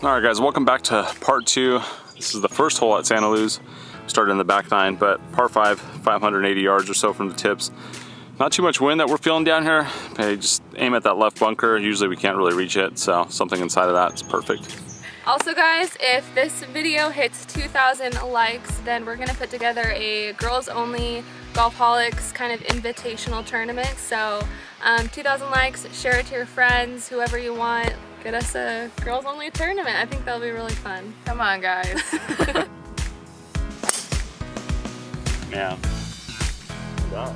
All right, guys, welcome back to part two. This is the first hole at Santa Luz. Started in the back nine, but par five, 580 yards or so from the tips. Not too much wind that we're feeling down here. Just aim at that left bunker. Usually we can't really reach it, so something inside of that is perfect. Also guys, if this video hits 2,000 likes, then we're gonna put together a girls only Golfholics kind of invitational tournament. So um, 2,000 likes, share it to your friends, whoever you want. Get us a girls only tournament. I think that'll be really fun. Come on guys. Yeah. All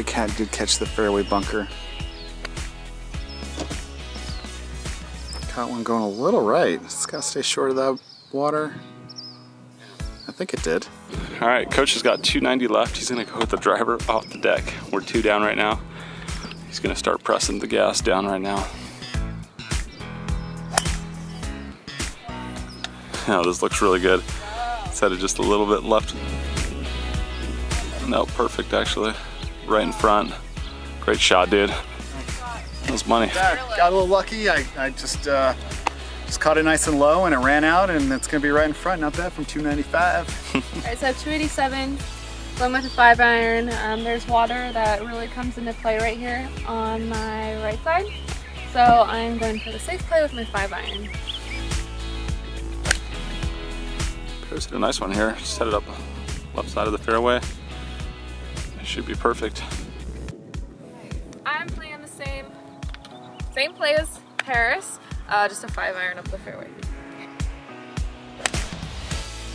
Big Cat did catch the fairway bunker. Caught one going a little right. It's got to stay short of that water. I think it did. All right, coach has got 290 left. He's gonna go with the driver off the deck. We're two down right now. He's gonna start pressing the gas down right now. Now this looks really good. It's headed just a little bit left. No, perfect actually. Right in front. Great shot, dude. That was money. Got, got a little lucky. I, I just uh, just caught it nice and low and it ran out and it's gonna be right in front. Not bad from 295. Alright, so 287, going with a 5 iron. Um, there's water that really comes into play right here on my right side. So I'm going for the safe play with my 5 iron. Paris hit a nice one here. Set it up left side of the fairway. It should be perfect. I'm playing the same same play as Paris, uh, just a 5 iron up the fairway.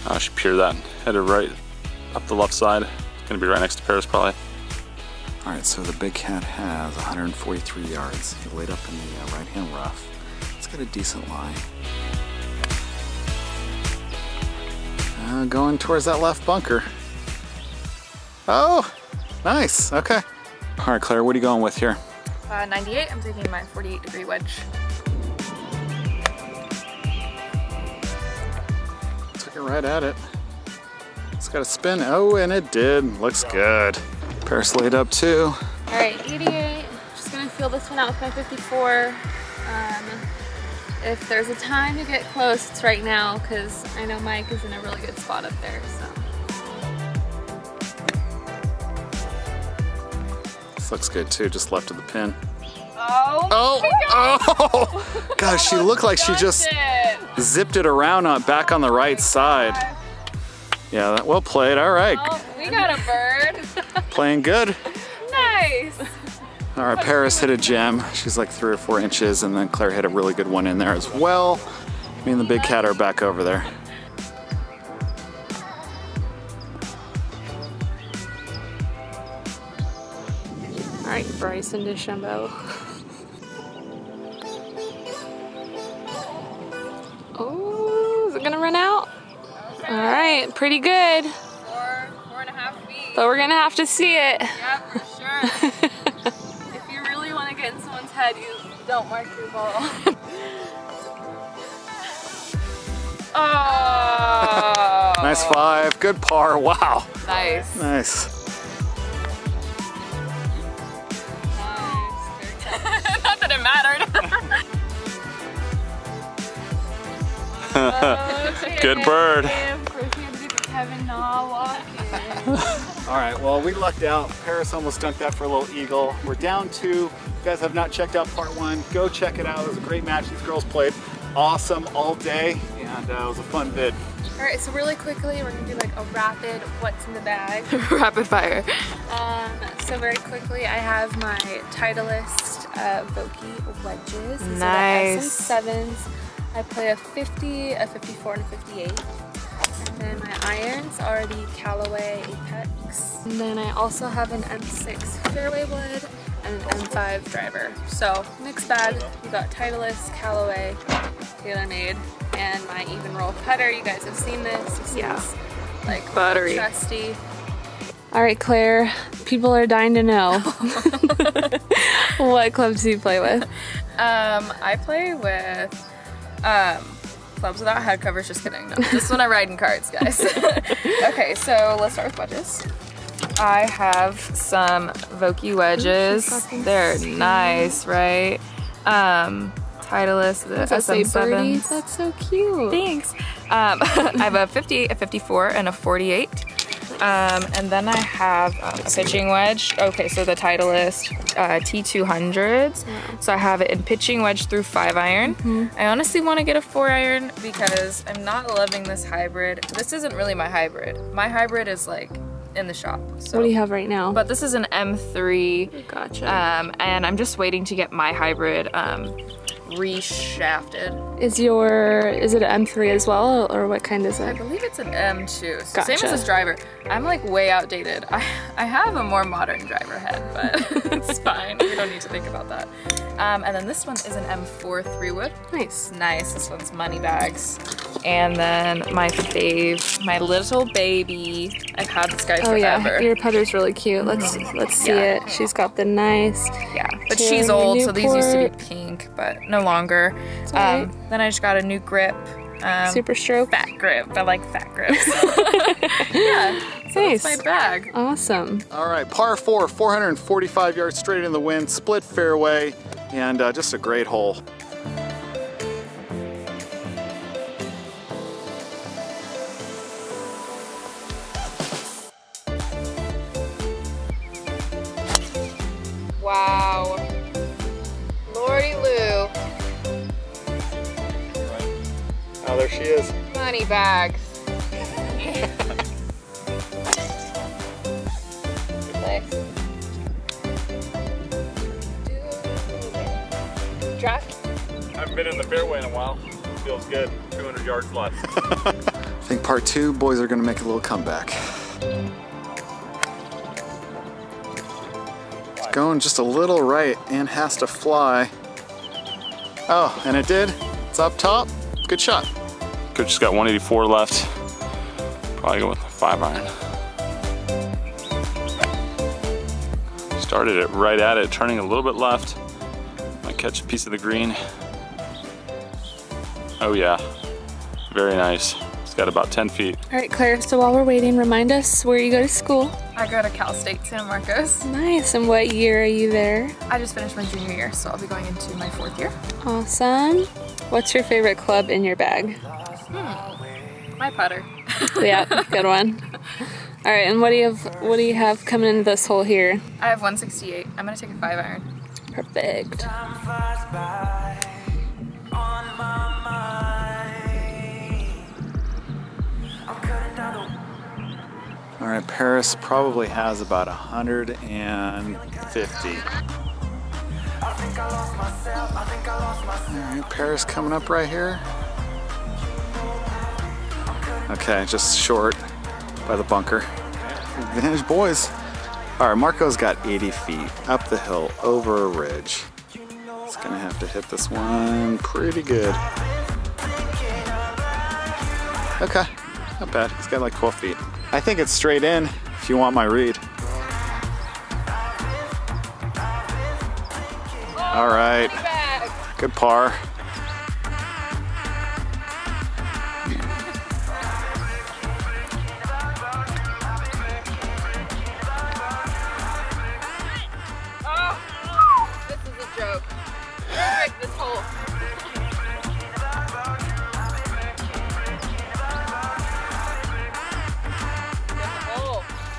I should peer that. Headed right up the left side. It's gonna be right next to Paris probably. All right, so the Big Cat has 143 yards. He laid up in the uh, right-hand rough. It's got a decent lie. Uh, going towards that left bunker. Oh, nice. Okay. All right, Claire, what are you going with here? Uh, 98, I'm taking my 48 degree wedge. Took it right at it. It's got a spin. Oh, and it did. Looks good. Paris laid up too. Alright, 88. Just gonna feel this one out with my 54. Um, if there's a time to get close, it's right now because I know Mike is in a really good spot up there. So This looks good too, just left of the pin. Oh, Oh, oh! Gosh, she looked like she just it. zipped it around on back on the right side. Yeah, that- well played. All right, Oh, we got a bird. playing good. nice. All right, Paris hit a gem. She's like three or four inches, and then Claire hit a really good one in there as well. Me and the big cat are back over there. Bryson DeChambeau. Oh, is it gonna run out? Alright, pretty good. Four, four and a half feet. But we're gonna have to see it. Yeah, for sure. if you really want to get in someone's head, you don't mark your ball. oh. Nice five, good par. Wow, Nice. nice. Good bird. Kevin Na walking. All right, well, we lucked out. Paris almost dunked that for a little eagle. We're down two. If you guys have not checked out part one, go check it out. It was a great match. These girls played awesome all day, and uh, it was a fun vid. Alright, so really quickly, we're gonna do like a rapid what's in the bag. Rapid fire. Um, so very quickly, I have my Titleist uh, Vokey wedges. These Nice. are the sevens. I play a 50, a 54, and a 58. And then my irons are the Callaway Apex. And then I also have an M6 fairway wood and an M5 driver. So mixed bag. We got Titleist, Callaway, TaylorMade. and my Evnroll putter. You guys have seen this. This Yeah. like Buttery. trusty. All right, Claire, people are dying to know. what clubs do you play with? Um, I play with um, clubs without head covers. Just kidding. No, just when I ride in carts, guys. okay, so let's start with wedges. I have some Vokey wedges. They're nice, right? Um, Titleist, the Does that say birdie? SM7s. That's so cute. Thanks. Um, I have a 50, a 54, and a 48. Um, and then I have um, a pitching wedge. Okay, so the Titleist uh, T200s. So I have it in pitching wedge through five iron. Mm-hmm. I honestly want to get a four iron because I'm not loving this hybrid. This isn't really my hybrid. My hybrid is like in the shop. So. What do you have right now? But this is an M3. gotcha. Um, and I'm just waiting to get my hybrid um, reshafted. is your is it an M3 as well, or what kind is it? I believe it's an M2. So Same as this driver. I'm like way outdated. I, I have a more modern driver head, but it's fine. We don't need to think about that. Um, and then this one is an M4 three wood. Nice. Nice. This one's money bags. And then my fave, my little baby. I've had this guy Oh forever. yeah, your putter's really cute. Let's let's see Yeah. it. She's got the nice. Yeah, but she's old, so these used to be pink, but no longer. alright. Um, then I just got a new grip. Um, SuperStroke. fat grip. I like fat grips. yeah, so Nice. that's my bag. Awesome. All right, par four, 445 yards straight in the wind, split fairway, and uh, just a great hole. She is. money bags. Draft. I haven't been in the fairway in a while. Feels good. 200 yards left. I think part two, boys are gonna make a little comeback. It's going just a little right and has to fly. Oh, and it did. It's up top. Good shot. Coach has got 184 left. Probably go with a five iron. Started it right at it, turning a little bit left. Might catch a piece of the green. Oh yeah, very nice. It's got about 10 feet. All right, Claire. So while we're waiting, remind us where you go to school. I go to Cal State San Marcos. Nice. And what year are you there? I just finished my junior year, so I'll be going into my fourth year. Awesome. What's your favorite club in your bag? My putter. yeah, good one. All right, and what do you have? What do you have coming into this hole here? I have 168. I'm gonna take a five iron. Perfect. All right, Paris probably has about 150. All right, Paris coming up right here. Okay, just short by the bunker. Advantage boys. All right, Marko's got 80 feet up the hill over a ridge. He's gonna have to hit this one pretty good. Okay, not bad. He's got like 12 feet. I think it's straight in if you want my read. All right, good par.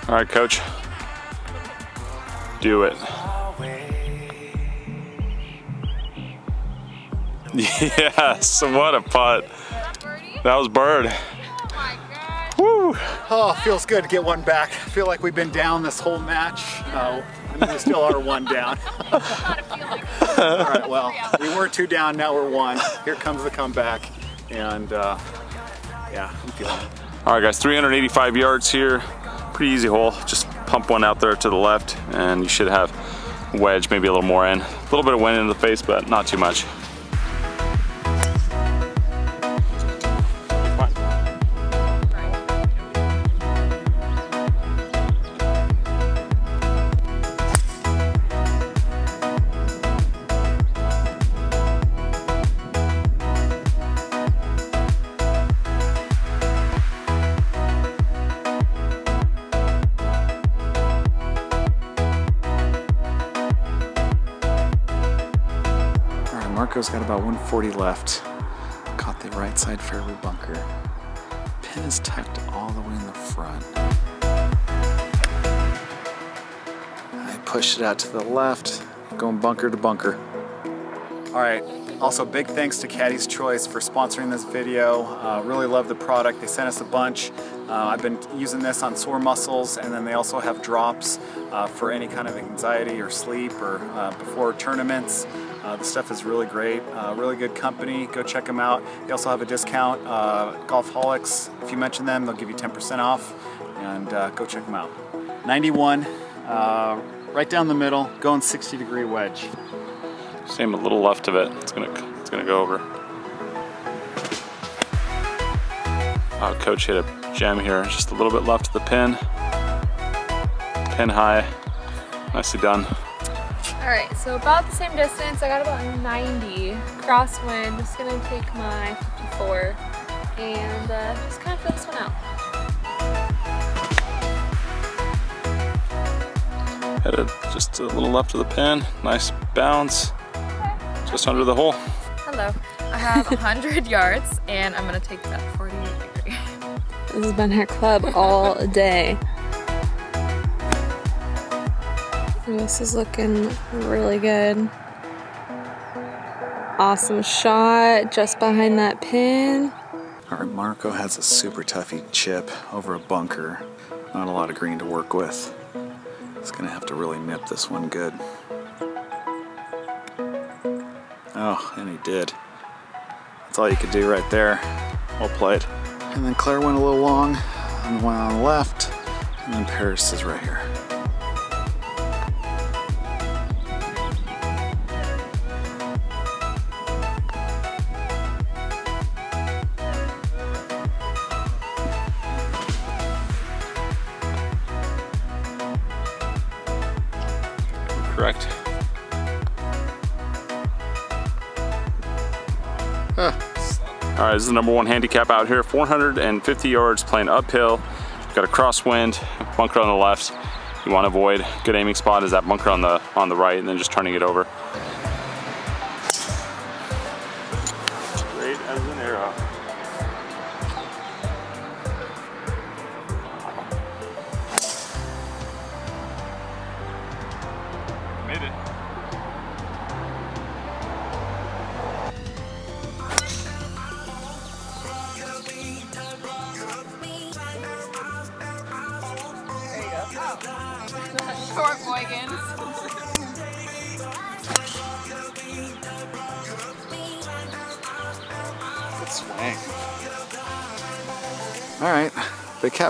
All right, coach. Do it. Yes, what a putt. That was bird. Woo! Oh, feels good to get one back. I feel like we've been down this whole match. Uh, I mean, we still are one down. All right, well, we were two down, now we're one. Here comes the comeback. And uh, yeah, I'm feeling it. All right, guys, 385 yards here. Pretty easy hole. Just pump one out there to the left, and you should have wedge, maybe a little more in. A little bit of wind in the face, but not too much. Marko's got about 140 left. Caught the right side fairway bunker. Pin is tucked all the way in the front. I pushed it out to the left, going bunker to bunker. All right, also big thanks to Caddy's Choice for sponsoring this video. Uh, really love the product. They sent us a bunch. Uh, I've been using this on sore muscles and then they also have drops uh, for any kind of anxiety or sleep or uh, before tournaments. Uh, the stuff is really great, uh, really good company. Go check them out. They also have a discount, Golfholics. If you mention them, they'll give you 10% off and go check them out. 91, right down the middle, going 60 degree wedge. Same a little left of it. It's gonna it's gonna go over. Oh, coach hit a gem here, just a little bit left of the pin. Pin high, nicely done. All right, so about the same distance. I got about 90 crosswind. Just gonna take my 54 and uh, just kind of fill this one out. Headed just a little left of the pin. Nice bounce, just under the hole. Hello. I have 100 yards and I'm gonna take that 48 degree. This has been her club all day. This is looking really good. Awesome shot just behind that pin. All right, Marko has a super toughy chip over a bunker. Not a lot of green to work with. He's gonna have to really nip this one good. Oh, and he did. That's all you could do right there. Well played. And then Claire went a little long on the one on the left, and then Paris is right here. Correct. Huh. All right, this is the number one handicap out here. 450 yards playing uphill. Got a crosswind, bunker on the left. You want to avoid. Good aiming spot is that bunker on the on the right, and then just turning it over.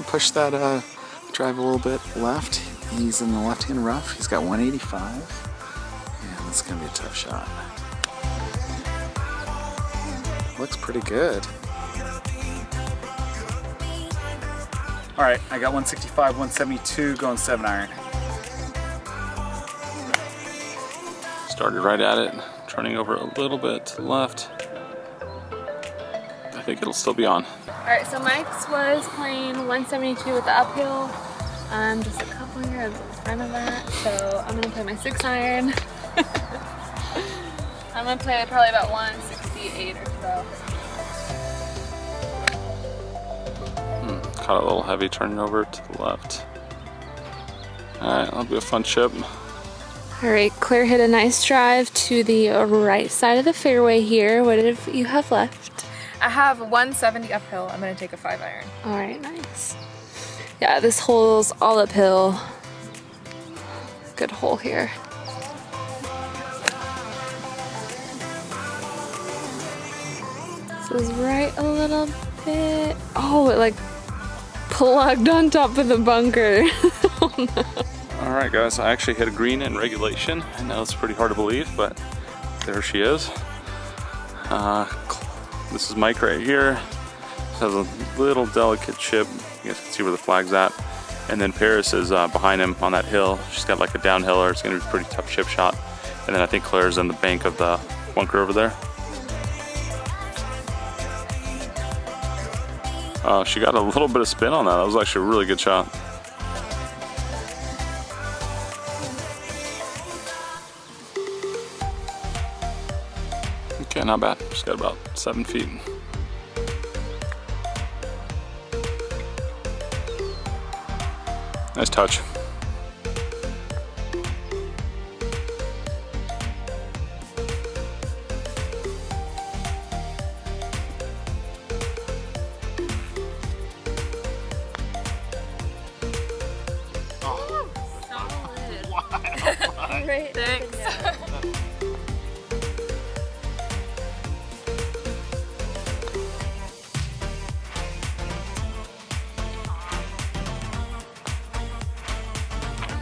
Big Cat pushed that uh, drive a little bit left. He's in the left-hand rough. He's got 185, and it's gonna be a tough shot. Looks pretty good. All right, I got 165, 172, going seven iron. Started right at it, turning over a little bit to the left. Think it'll still be on. All right, so Mike's was playing 172 with the uphill. Um, just a couple yards in front of that. So I'm gonna play my six iron. I'm gonna play probably about 168 or so. Caught a little heavy turning over to the left. Alright, that'll be a fun chip. All right, Claire hit a nice drive to the right side of the fairway here. What do you have left? I have 170 uphill. I'm gonna take a five iron. All right, nice. Yeah, this hole's all uphill. Good hole here. This is right a little bit. Oh, it like plugged on top of the bunker. Alright guys, I actually hit a green in regulation. I know it's pretty hard to believe, but there she is. Uh, this is Mike right here. Has a little delicate chip. You guys can see where the flag's at. And then Paris is uh, behind him on that hill. She's got like a downhiller. It's gonna be a pretty tough chip shot. And then I think Claire's in the bank of the bunker over there. Uh, she got a little bit of spin on that. That was actually a really good shot. Not bad. Just got about seven feet. Nice touch. Oh, Solid. right. Thanks.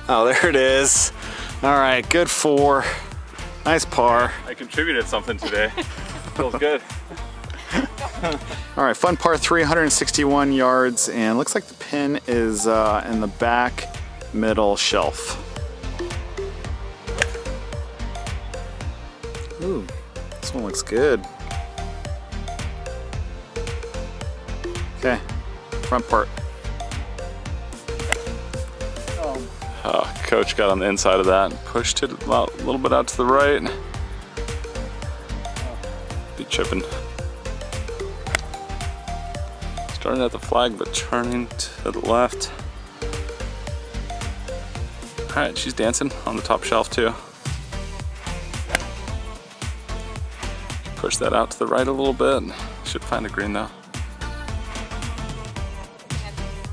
Oh, there it is. All right, good four. Nice par. I contributed something today. Feels good. All right, fun par 361 yards, and looks like the pin is uh, in the back middle shelf. Ooh, this one looks good. Okay, front part. Coach got on the inside of that and pushed it a little bit out to the right. Be chipping. Starting at the flag, but turning to the left. All right, she's dancing on the top shelf too. Push that out to the right a little bit. Should find a green though.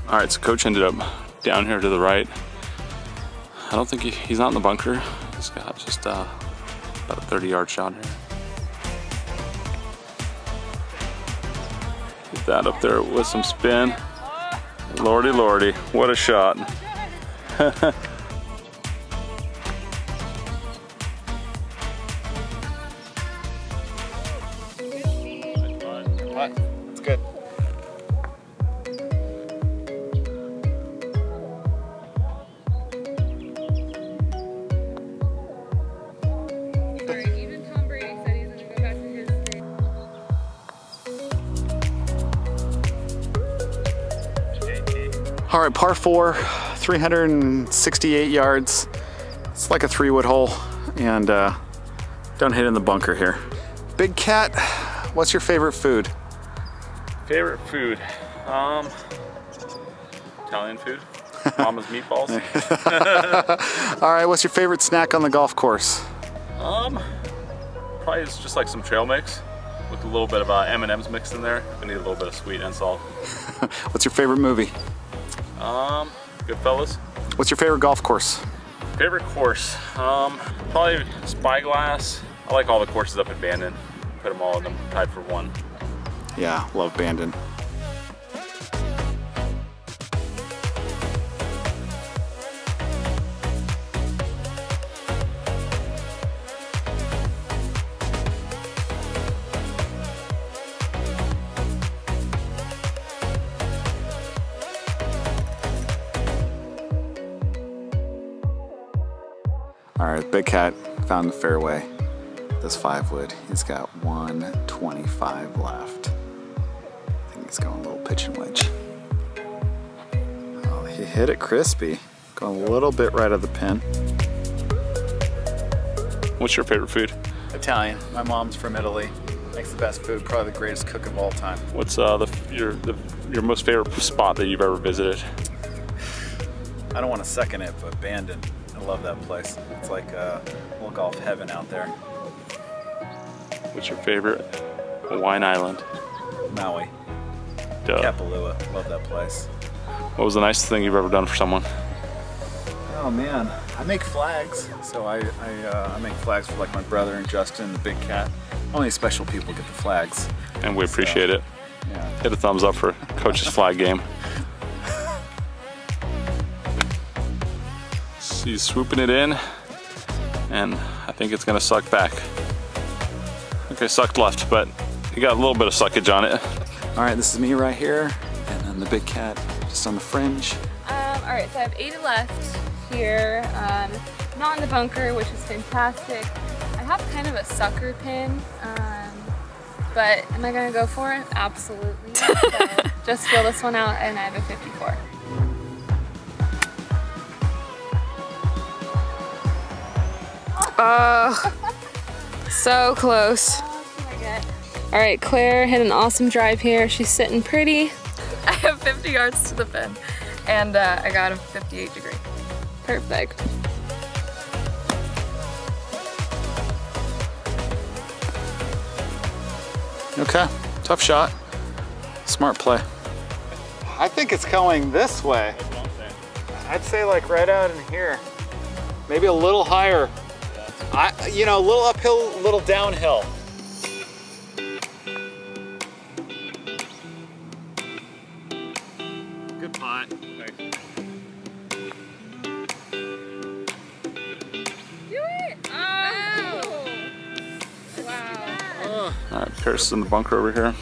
All right, so coach ended up down here to the right. I don't think he, he's not in the bunker. He's got just uh, about a 30 yard shot here. Get that up there with some spin. Lordy, lordy, what a shot. par4, 368 yards. It's like a three wood hole and uh, don't hit in the bunker here. Big Cat, what's your favorite food? Favorite food? Um, Italian food. Mama's meatballs. All right, what's your favorite snack on the golf course? Um, probably it's just like some trail mix with a little bit of uh, M&Ms mixed in there. I need a little bit of sweet and salt. what's your favorite movie? Um, Goodfellas. What's your favorite golf course? Favorite course? Um, probably Spyglass. I like all the courses up at Bandon. Put them all in them tied for one. Yeah, love Bandon. Big Cat found the fairway. This five wood. He's got 125 left. I think he's going a little pitch and wedge. Oh, he hit it crispy. Going a little bit right of the pin. What's your favorite food? Italian. My mom's from Italy. Makes the best food. Probably the greatest cook of all time. What's uh, the your the, your most favorite spot that you've ever visited? I don't want to second it, but Bandon. I love that place. It's like uh, little golf heaven out there. What's your favorite Hawaiian island? Maui. Duh. Kapalua. Love that place. What was the nicest thing you've ever done for someone? Oh man, I make flags. So I I, uh, I make flags for like my brother and Justin, the big cat. Only special people get the flags. And we appreciate it. Yeah. Hit a thumbs up for Coach's flag game. She's swooping it in, and I think it's gonna suck back. Okay, sucked left, but you got a little bit of suckage on it. All right, this is me right here, and then the big cat just on the fringe. Um, alright, so I have 80 left here. Um, not in the bunker, which is fantastic. I have kind of a sucker pin, um, but am I gonna go for it? Absolutely. so just fill this one out and I have a 54. Uh, so close. Oh All right, Claire had an awesome drive here. She's sitting pretty. I have 50 yards to the pin, and uh, I got a 58 degree. Perfect. Okay, tough shot. Smart play. I think it's going this way. I'd say like right out in here. Maybe a little higher. I, you know, a little uphill, a little downhill. Good pot. Do it! Oh! Wow. All right, Paris is in the bunker over here.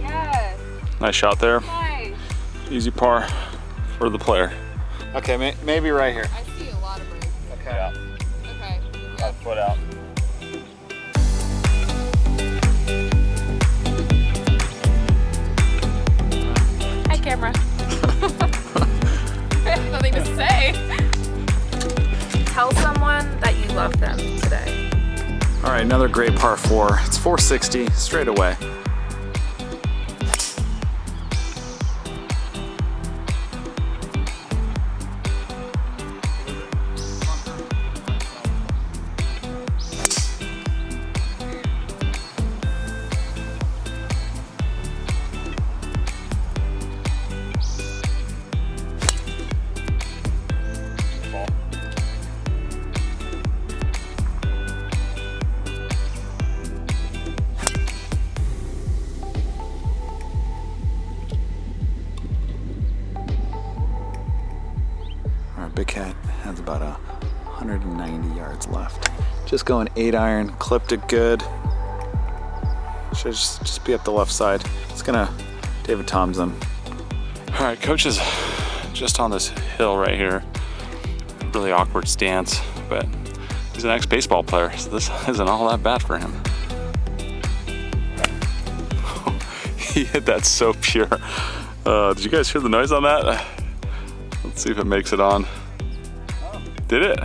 Yes, Nice shot there. nice. Easy par for the player. Okay, may, maybe right here. Foot out. Hi, camera. I have nothing to say. Tell someone that you love them today. All right, another great par four. It's 460 straight away. Big Cat has about a 190 yards left. Just going eight iron, clipped it good. Should just, just be up the left side. It's gonna David Thompson. All right, coach is just on this hill right here. Really awkward stance, but he's an ex-baseball player, so this isn't all that bad for him. he hit that so pure. Uh, did you guys hear the noise on that? Let's see if it makes it on. Did it?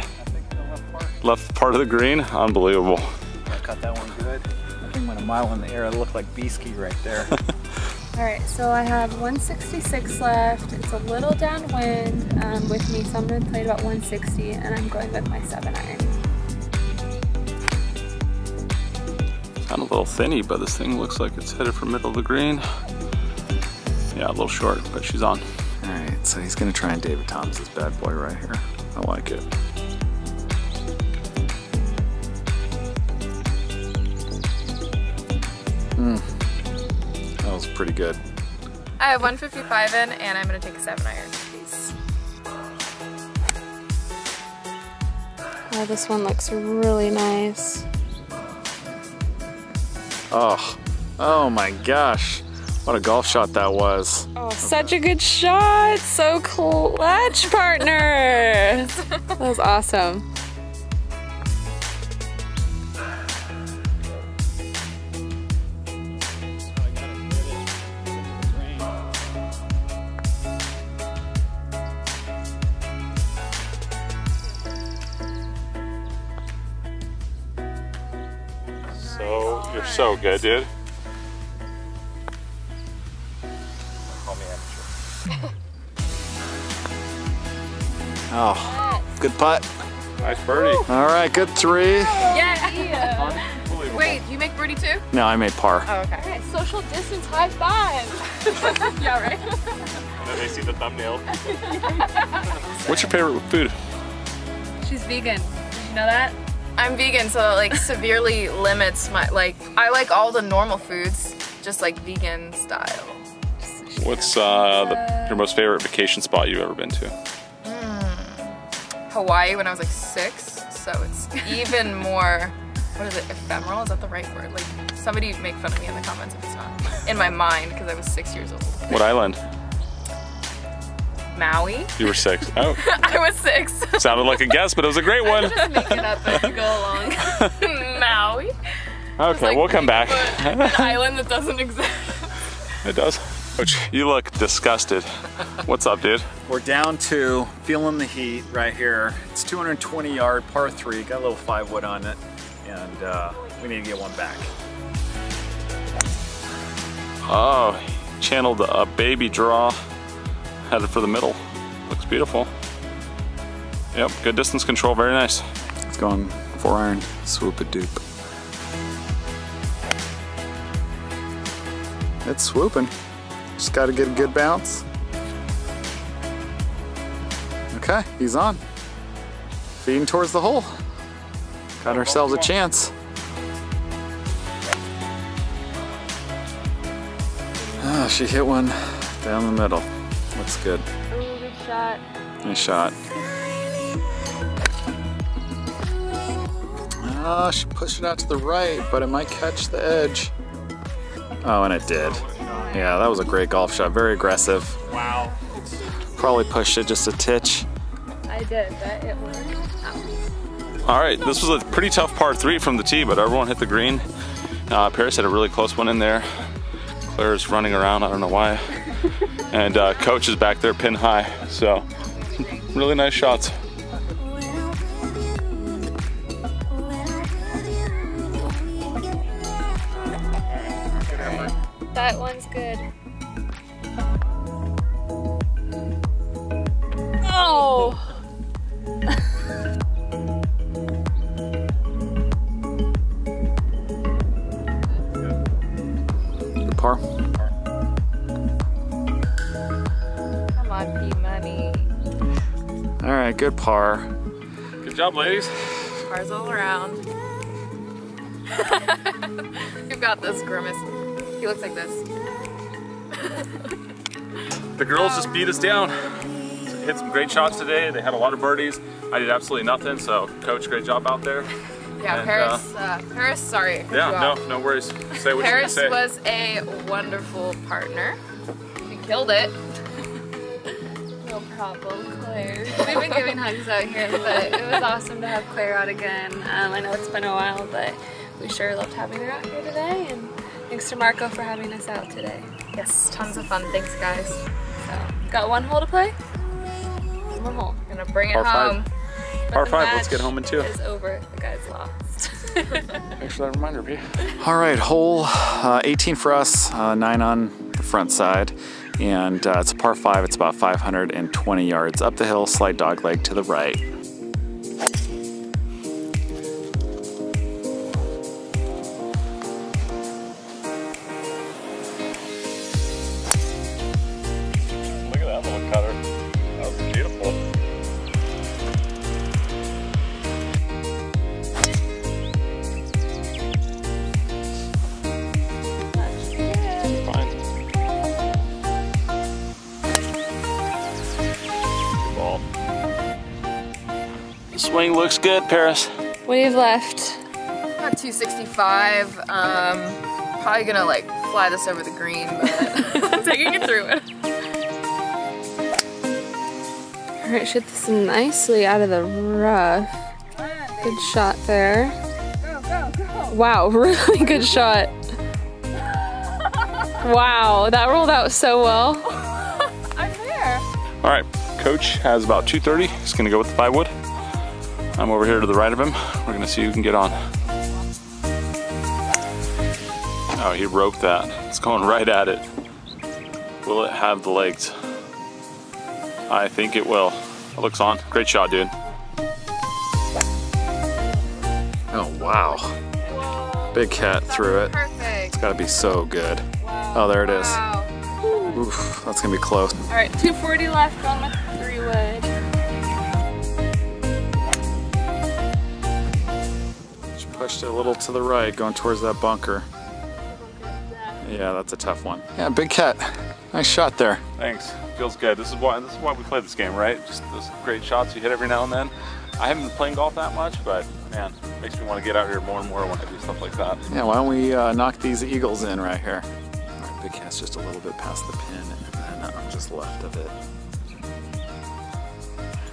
Left part of the green? Unbelievable. I cut that one good. I think went a mile in the air. It looked like Beasky right there. All right, so I have 166 left. It's a little downwind um, with me, so I'm gonna play about 160, and I'm going with my seven iron. Kind of a little thinny, but this thing looks like it's headed for middle of the green. Yeah, a little short, but she's on. All right, so he's gonna try and David Thomas's bad boy right here. I like it. Hmm, that was pretty good. I have 155 in, and I'm gonna take a seven iron, please. Oh, this one looks really nice. Oh, oh my gosh. What a golf shot that was. Oh, such a good shot! So clutch, partner! that was awesome. So, you're so good, dude. Putt. Nice birdie. All right, good three. Yeah. Wait, you make birdie too? No, I made par. Oh, okay. Alright, social distance high five! yeah, right. they see the thumbnail. What's your favorite food? She's vegan. Did you know that? I'm vegan, so it, like severely limits my like. I like all the normal foods, just like vegan style. What's uh, the, your most favorite vacation spot you've ever been to? Hawaii when I was like six, so it's even more. What is it? Ephemeral? Is that the right word? Like somebody make fun of me in the comments if it's not. In my mind, because I was six years old. What island? Maui. You were six. Oh, I was six. sounded like a guess, but it was a great one. Just make it up as you go along. Maui. Okay, Like we'll come back. An island that doesn't exist. It does. Coach, you look disgusted. What's up, dude? We're down to feeling the heat right here. It's 220 yard par three, got a little five wood on it. And uh, we need to get one back. Oh, channeled a baby draw, headed for the middle. Looks beautiful. Yep, good distance control, very nice. It's going four iron, swoop a dupe. It's swooping. Just got to get a good bounce. Okay, he's on. Feeding towards the hole. Got ourselves a chance. Ah, she hit one down the middle. Looks good. Ooh, good shot. Nice shot. Oh, she pushed it out to the right, but it might catch the edge. Oh, and it did. Yeah, that was a great golf shot. Very aggressive. Wow. Probably pushed it just a titch. I did, but it worked out. All right, this was a pretty tough par three from the tee, but everyone hit the green. Uh, Paris had a really close one in there. Claire's running around, I don't know why. And uh, coach is back there pin high, so really nice shots. That one's good. Oh! Good par. Come on, P Money. All right, good par. Good job, ladies. Cars all around. You've got this grimace. He looks like this. The girls just beat us down. Hit some great shots today. They had a lot of birdies. I did absolutely nothing, so coach, great job out there. Yeah, And, Paris. Uh, Paris, sorry. Yeah, you no, off. no worries. Say what Paris you say. was a wonderful partner. He killed it. No problem, Claire. We've been giving hugs out here, but it was awesome to have Claire out again. Um, I know it's been a while, but we sure loved having her out here today. And thanks to Marko for having us out today. Yes, tons of fun. Thanks, guys. So, got one hole to play? One more hole. Gonna bring it Par five. home. But Par five, let's get home in two. It's over. The guy's lost. Thanks for that reminder, P. All right, hole uh, 18 for us, uh, nine on the front side. And uh, it's a par five, it's about 520 yards up the hill, slight dog leg to the right. Looks good, Paris. what do you have left? Got 265. Um, probably gonna like fly this over the green, but I'm taking it through it. All right, shoot this nicely out of the rough. Good shot there. Wow, really good shot. Wow, that rolled out so well. I'm there. All right, coach has about 230. He's gonna go with the five wood. I'm over here to the right of him. We're gonna see who can get on. Oh, he roped that. It's going right at it. Will it have the legs? I think it will. It looks on. Great shot, dude. Oh, wow. Big cat threw it. Perfect. It's gotta be so good. Oh, there it is. Wow. Oof, that's gonna be close. All right, 240 left on my three wood. Pushed it a little to the right, going towards that bunker. Yeah, that's a tough one. Yeah, big cat. Nice shot there. Thanks. Feels good. This is why this is why we play this game, right? Just those great shots you hit every now and then. I haven't been playing golf that much, but man, makes me want to get out here more and more when I do stuff like that. Yeah, why don't we uh, knock these eagles in right here? All right, big cat's just a little bit past the pin, and then I'm just left of it.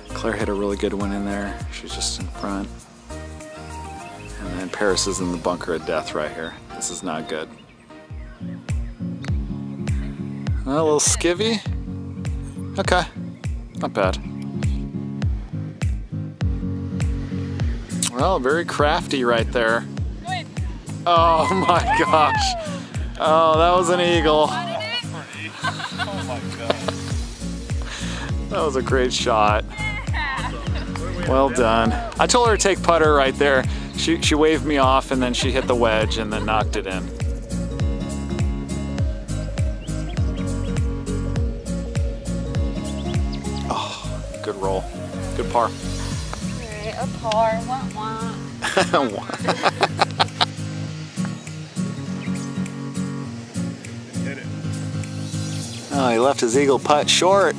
Claire hit a really good one in there. She's just in front. And Paris is in the bunker of death right here. This is not good. A little skivvy. Okay, not bad. Well, very crafty right there. Oh my gosh. Oh, that was an eagle. That was a great shot. Well done. I told her to take putter right there. She, she waved me off and then she hit the wedge and then knocked it in. Oh, good roll. Good par. Alright, a par. Wah, wah. Oh, he left his eagle putt short.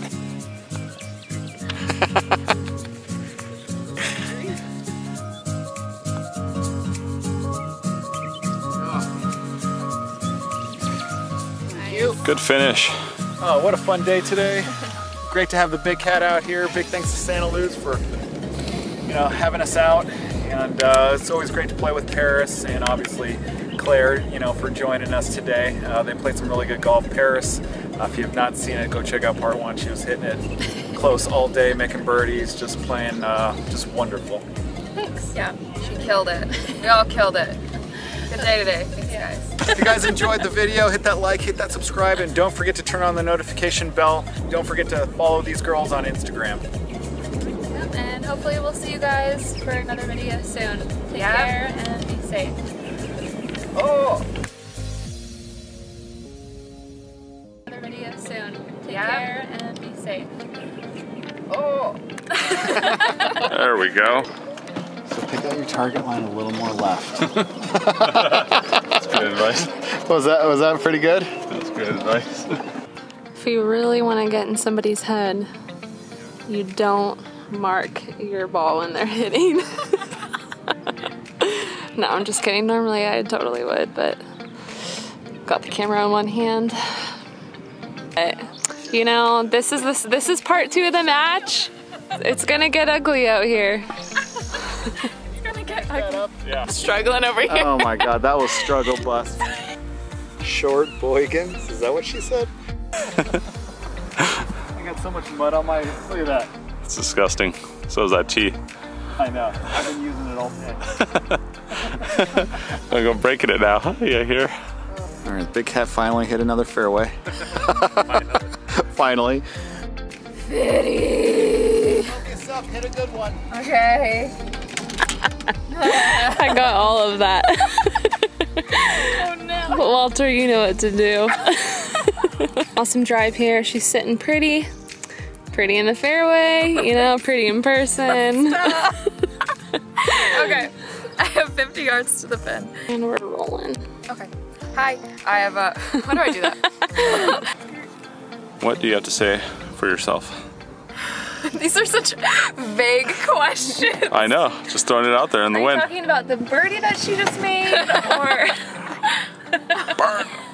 Good finish. Oh, what a fun day today. Great to have the big cat out here. Big thanks to Santa Luz for, you know, having us out. And uh, it's always great to play with Paris and obviously Claire, you know, for joining us today. Uh, they played some really good golf. Paris, uh, if you have not seen it, go check out part one. She was hitting it close all day, making birdies, just playing, uh, just wonderful. Thanks. Yeah, she killed it. We all killed it. Good day today. Thanks, guys. If you guys enjoyed the video, hit that like, hit that subscribe, and don't forget to turn on the notification bell. Don't forget to follow these girls on Instagram. Yep, and hopefully we'll see you guys for another video soon. Take Yeah. care and be safe. Oh! Another video soon. Take Yeah. care and be safe. Oh. There we go. So pick out your target line a little more left. That's good advice. was that was that pretty good? That's good advice. If you really want to get in somebody's head, you don't mark your ball when they're hitting. no, I'm just kidding. Normally I totally would, but got the camera in one hand. But, you know, this is this this is part two of the match. It's gonna get ugly out here. it's gonna get ugly. Yeah. Struggling over here. Oh my god, that was struggle bus. Short Boykins, is that what she said? I got so much mud on my, look at that. It's disgusting. So is that tee. I know, I've been using it all day. I'm going breaking it now. huh? Yeah, here. All right, Big Cat finally hit another fairway. finally. Focus up, hit a good one. Okay. I got all of that. Oh no. Walter, you know what to do. awesome drive here. She's sitting pretty. Pretty in the fairway, you know, pretty in person. Okay. I have 50 yards to the pin. And we're rolling. Okay. Hi. I have a. How do I do that? What do you have to say for yourself? These are such vague questions. I know. Just throwing it out there in the Are you wind. talking about the birdie that she just made, or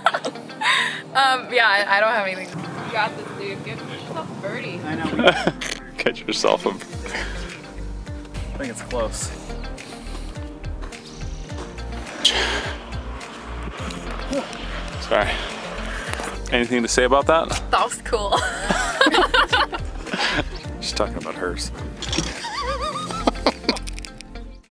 Um. Yeah. I, I don't have anything. You got this, dude. Get yourself a birdie. I know, I Get yourself a. think it's close. Sorry. Anything to say about that? That was cool. She's talking about hers.